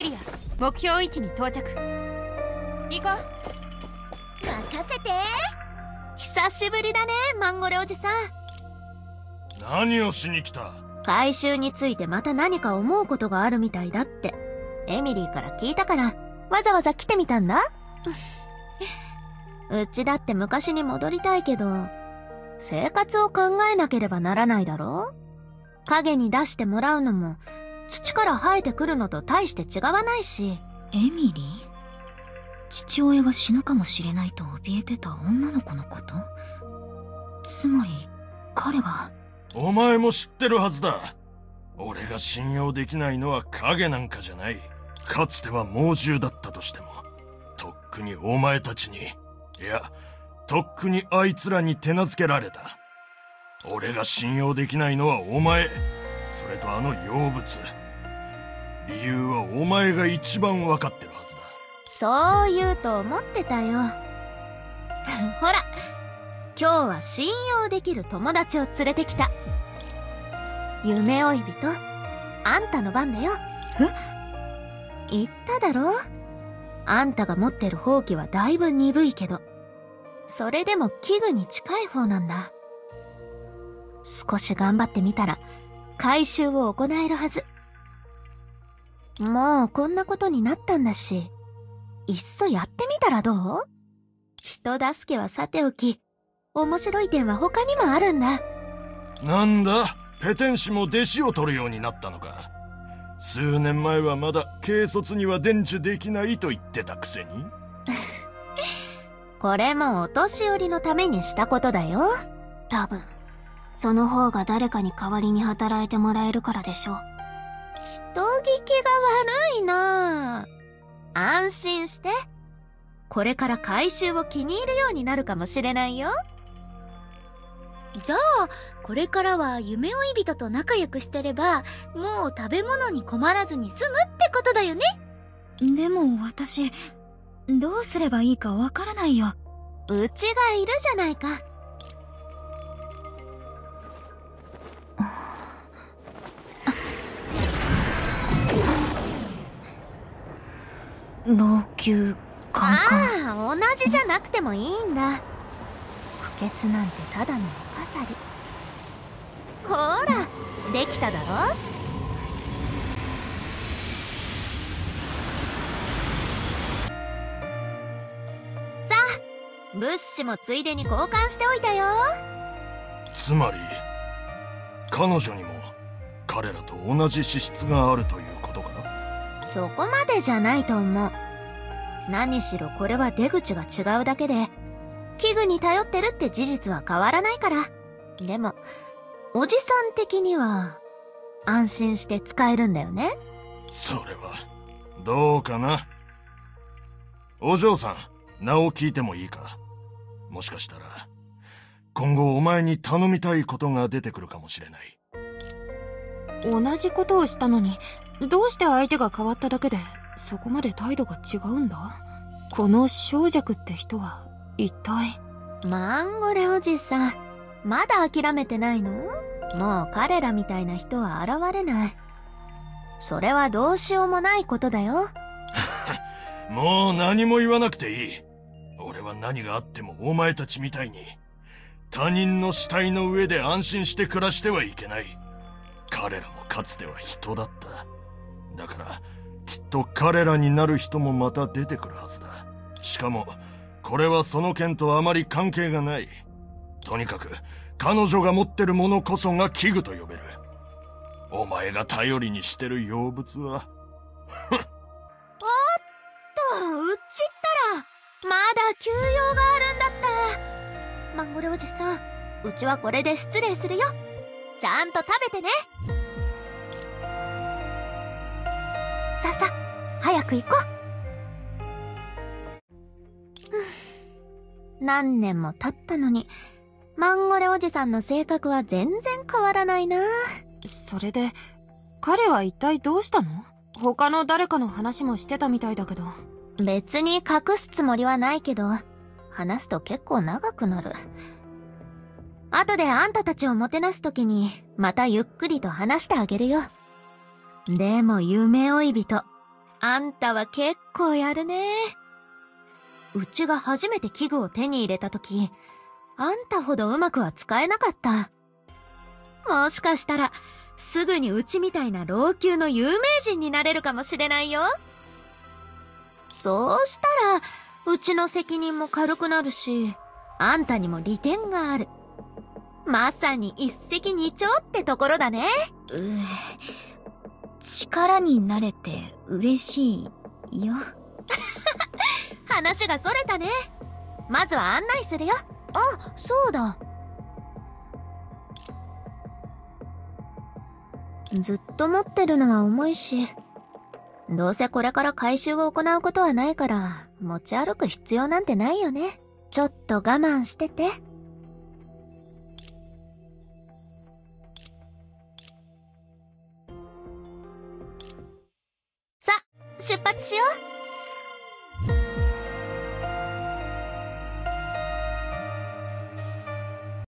リア。目標位置に到着。行こ任せて。久しぶりだねマンゴレおじさん。何をしに来た？回収についてまた何か思うことがあるみたいだって。エミリーから聞いたからわざわざ来てみたんだ。うちだって昔に戻りたいけど生活を考えなければならないだろ影に出してもらうのも土から生えてくるのと大して違わないし。エミリー？父親が死ぬかもしれないと怯えてた女の子のこと？つまり彼が？お前も知ってるはずだ。俺が信用できないのは影なんかじゃない。かつては猛獣だったとしてもとっくにお前たちに。いやとっくにあいつらに手なずけられた。俺が信用できないのはお前それとあの妖物。理由はお前が一番わかってるはずだ。そう言うと思ってたよ。ほら今日は信用できる友達を連れてきた。夢追い人あんたの番だよ。え言っただろ？あんたが持ってる放棄はだいぶ鈍いけどそれでも器具に近い方なんだ。少し頑張ってみたら回収を行えるはず。もうこんなことになったんだしいっそやってみたらどう？人助けはさておき面白い点は他にもあるんだ。なんだ？ペテン師も弟子を取るようになったのか。数年前はまだ軽率には伝授できないと言ってたくせに。これもお年寄りのためにしたことだよ。多分その方が誰かに代わりに働いてもらえるからでしょ人聞きが悪いな。安心して。これから回収を気に入るようになるかもしれないよ。じゃあこれからは夢追い人と仲良くしてればもう食べ物に困らずに済むってことだよね。でも私どうすればいいかわからないよ。うちがいるじゃないか老朽カンカンああ同じじゃなくてもいいんだ。不潔なんてただのお飾り。ほらできただろ？さあ物資もついでに交換しておいたよ。つまり彼女にも彼らと同じ資質があるということかそこまでじゃないと思う。何しろこれは出口が違うだけで器具に頼ってるって事実は変わらないから。でもおじさん的には安心して使えるんだよね。それはどうかな？お嬢さん名を聞いてもいいか？もしかしたら今後お前に頼みたいことが出てくるかもしれない。同じことをしたのにどうして相手が変わっただけでそこまで態度が違うんだ？この小弱って人は一体？マンゴレおじさんまだ諦めてないの？もう彼らみたいな人は現れない。それはどうしようもないことだよ。もう何も言わなくていい。俺は何があってもお前たちみたいに他人の死体の上で安心して暮らしてはいけない。彼らもかつては人だっただからきっと彼らになる人もまた出てくるはずだ。しかもこれはその件とあまり関係がない。とにかく彼女が持ってるものこそが器具と呼べる。お前が頼りにしてる妖物は。おっとうちったらまだ休養があるんだった。マンゴレおじさんうちはこれで失礼するよ。ちゃんと食べてね。ささ早く行こう。何年も経ったのにマンゴレおじさんの性格は全然変わらないな。それで彼は一体どうしたの？他の誰かの話もしてたみたいだけど。別に隠すつもりはないけど話すと結構長くなる。後であんたたちをもてなす時にまたゆっくりと話してあげるよでも夢追い人あんたは結構やるね。うちが初めて器具を手に入れた時、あんたほどうまくは使えなかった。もしかしたら、すぐにうちみたいな老朽の有名人になれるかもしれないよ。そうしたら、うちの責任も軽くなるし、あんたにも利点がある。まさに一石二鳥ってところだね。う力になれて嬉しいよ。話がそれたね。まずは案内するよ。あ、そうだ。ずっと持ってるのは重いし、どうせこれから回収を行うことはないから、持ち歩く必要なんてないよね。ちょっと我慢してて。出発しよう。